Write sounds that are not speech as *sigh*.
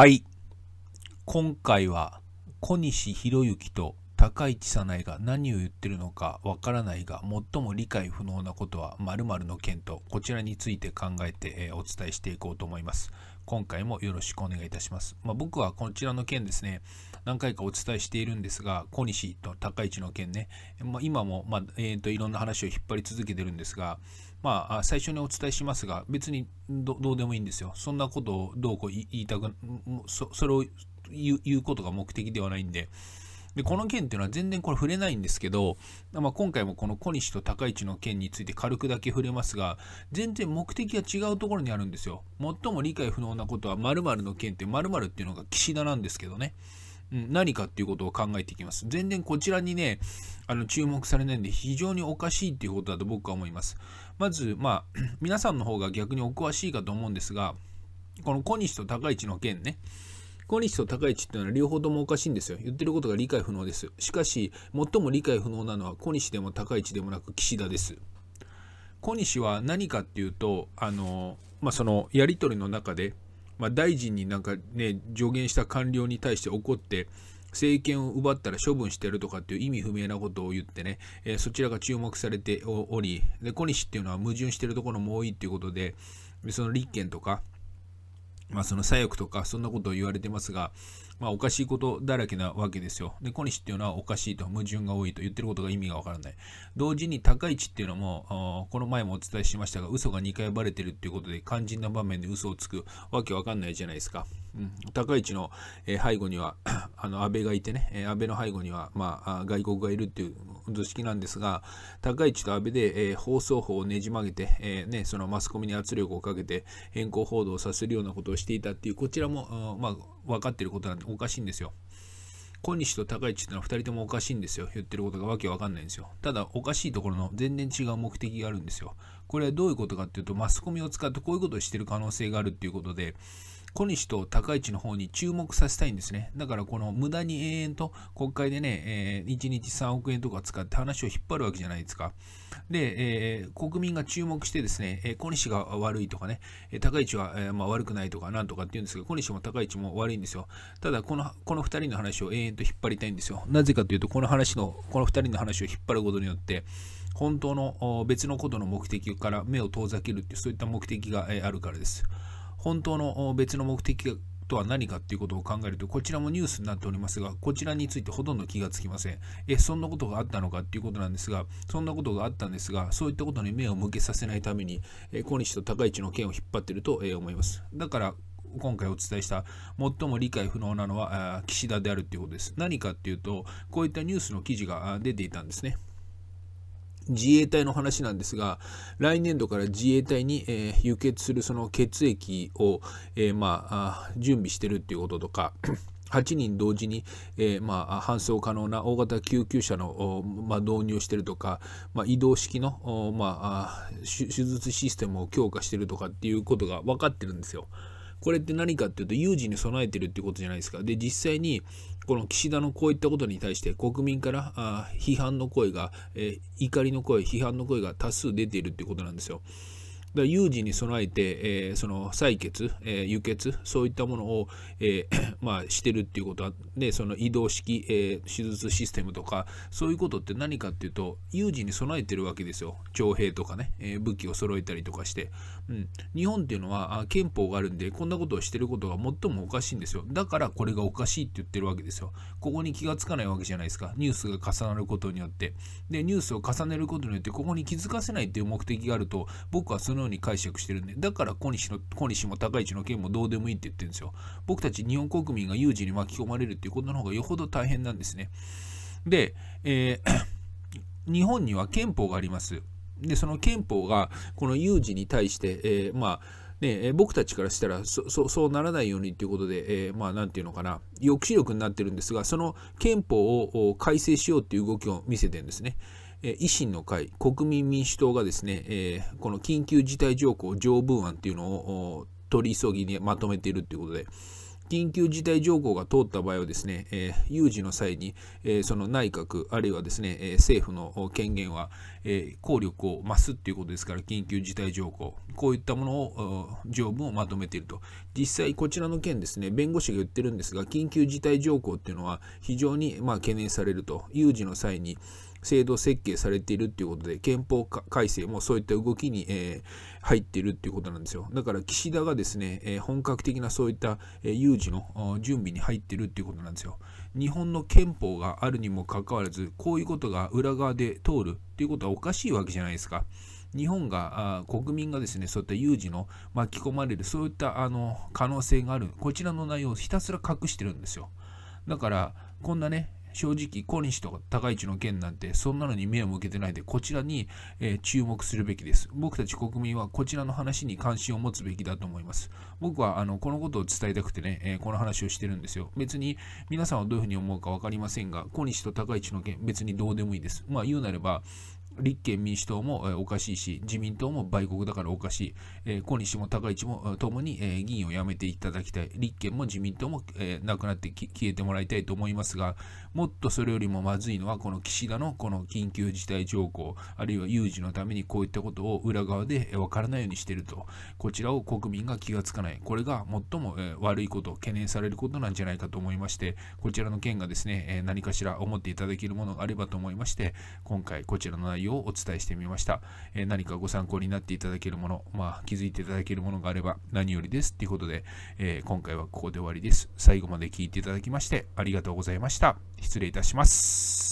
はい。今回は小西博之と高市早苗が何を言ってるのかわからないが最も理解不能なことは〇〇の件とこちらについて考えて、お伝えしていこうと思います。今回もよろしくお願いいたします。まあ、僕はこちらの件ですね、何回かお伝えしているんですが、小西と高市の件ね、まあ、今も、まあえーといろんな話を引っ張り続けてるんですが、まあ、最初にお伝えしますが、別にどうでもいいんですよ。そんなことをどうこう言いたく、そそれを言うことが目的ではないんで、でこの件っていうのは全然これ触れないんですけど、まあ、今回もこの小西と高市の件について軽くだけ触れますが、全然目的が違うところにあるんですよ。最も理解不能なことは〇〇の件って〇〇っていうのが岸田なんですけどね。うん、何かっていうことを考えていきます。全然こちらにね、あの注目されないんで非常におかしいっていうことだと僕は思います。まず、まあ、*clears throat* 皆さんの方が逆にお詳しいかと思うんですが、この小西と高市の件ね、小西と高市っていうのは両方ともおかしいんですよ。言ってることが理解不能です。しかし、最も理解不能なのは小西でも高市でもなく岸田です。小西は何かっていうと、あの、まあ、そのやり取りの中で、まあ、大臣になんかね、助言した官僚に対して怒って、政権を奪ったら処分してるとかっていう意味不明なことを言ってね、えーそちらが注目されており、で小西っていうのは矛盾してるところも多いっていうこと、でその立憲とか、まあ、その左翼とかそんなことを言われてますが、まあ、おかしいことだらけなわけですよ。で、小西っていうのはおかしいと、矛盾が多いと言ってることが意味がわからない。同時に高市っていうのも、この前もお伝えしましたが、嘘が2回バレてるっていうことで、肝心な場面で嘘をつくわけわかんないじゃないですか。うん、高市の、え背後には *coughs* あの安倍がいてね、えー安倍の背後には、ま、あ外国がいるっていう図式なんですが、高市と安倍で、えー放送法をねじ曲げて、えーね、そのマスコミに圧力をかけて変更報道をさせるようなことをしていたっていう、こちらも、まあ、分かっていることなんでおかしいんですよ。小西と高市っていうのは2人ともおかしいんですよ。言ってることがわけわかんないんですよ。ただ、おかしいところの全然違う目的があるんですよ。これはどういうことかっていうと、マスコミを使ってこういうことをしてる可能性があるっていうことで、小西と高市の方に注目させたいんですね。だからこの無駄に永遠と国会でね、えー1日3億円とか使って話を引っ張るわけじゃないですか。で、えー国民が注目してですね、えー小西が悪いとかね、高市は、えーまあ、悪くないとかなんとかって言うんですけど、小西も高市も悪いんですよ。ただこの、この2人の話を永遠と引っ張りたいんですよ。なぜかというと、この話の、この2人の話を引っ張ることによって、本当の別のことの目的から目を遠ざけるっていう、そういった目的が、あるからです。本当の別の目的とは何かっていうことを考えると、こちらもニュースになっておりますが、こちらについてほとんど気がつきません。え、そんなことがあったのかっていうことなんですが、そんなことがあったんですが、そういったことに目を向けさせないために、え小西と高市の件を引っ張ってると、え思います。だから、今回お伝えした最も理解不能なのはあ岸田であるということです。何かっていうと、こういったニュースの記事が出ていたんですね。自衛隊の話なんですが、来年度から自衛隊に、えー輸血するその血液を、えーまあ、準備してるっていうこととか、*clears throat* 8人同時に、えーまあ、搬送可能な大型救急車の、まあ、導入してるとか、まあ、移動式の、まあ、手術システムを強化してるとかっていうことが分かってるんですよ。これって何かっていうと有事に備えてるってことじゃないですか。で実際にこの岸田のこういったことに対して国民からあ批判の声が、えー怒りの声批判の声が多数出ているっていうことなんですよ。だ有事に備えて、えーその採血、えー輸血そういったものを、えー *coughs* まあ、してるっていうことはでその移動式、えー手術システムとかそういうことって何かっていうと有事に備えてるわけですよ。徴兵とかね、えー武器を揃えたりとかして、うん、日本っていうのはあ憲法があるんでこんなことをしてることが最もおかしいんですよ。だからこれがおかしいって言ってるわけですよ。ここに気がつかないわけじゃないですか。ニュースが重なることによって。でニュースを重ねることによってここに気づかせないっていう目的があると僕はそのように解釈してるんで。だから小西の小西も高市の件もどうでもいいって言ってるんですよ。僕たち日本国民が有事に巻き込まれるっていうことの方がよほど大変なんですね。で、えー *coughs* 日本には憲法があります。でその憲法がこの有事に対して、えーまあね、僕たちからしたらそうならないようにということで、えーまあなんていうのかな。抑止力になってるんですがその憲法を改正しようっていう動きを見せてるんですね。え維新の会国民民主党がですね、えこの緊急事態条項条文案っていうのを取り急ぎにまとめているということで緊急事態条項が通った場合はですね、え、有事の際に、え、その内閣あるいはですね、え、政府の権限は、え効力を増すっていうことですから緊急事態条項こういったものを条文をまとめていると。実際こちらの件ですね弁護士が言ってるんですが緊急事態条項っていうのは非常にま懸念されると。有事の際に制度設計されているっていうことで憲法改正もそういった動きに、えー、入っているっていうことなんですよ。だから岸田がですね、えー、本格的なそういった、えー、有事の準備に入っているっていうことなんですよ。日本の憲法があるにもかかわらずこういうことが裏側で通るっていうことはおかしいわけじゃないですか。日本が国民がですねそういった有事の巻き込まれるそういったあの可能性があるこちらの内容をひたすら隠してるんですよ。だからこんなね正直小西とか高市の件なんてそんなのに目を向けてないでこちらに、え、注目するべきです。僕たち国民はこちらの話に関心を持つべきだと思います。僕はあのこのことを伝えたくてね、え、この話をしてるんですよ。別に皆さんはどういうふうに思うか分かりませんが小西と高市の件別にどうでもいいです。まあ言うなれば立憲民主党もおかしいし、自民党も売国だからおかしい、え、小西も高市もともに、え、議員を辞めていただきたい、立憲も自民党も、え、なくなって消えてもらいたいと思いますが、もっとそれよりもまずいのは、この岸田のこの緊急事態条項、あるいは有事のためにこういったことを裏側で分からないようにしていると、こちらを国民が気がつかない、これが最も、え悪いこと、懸念されることなんじゃないかと思いまして、こちらの件がですね、え何かしら思っていただけるものがあればと思いまして、今回こちらの内容をお伝えしてみました。え何かご参考になっていただけるもの、まあ、気づいていただけるものがあれば何よりですということで、え今回はここで終わりです。最後まで聞いていただきましてありがとうございました。失礼いたします。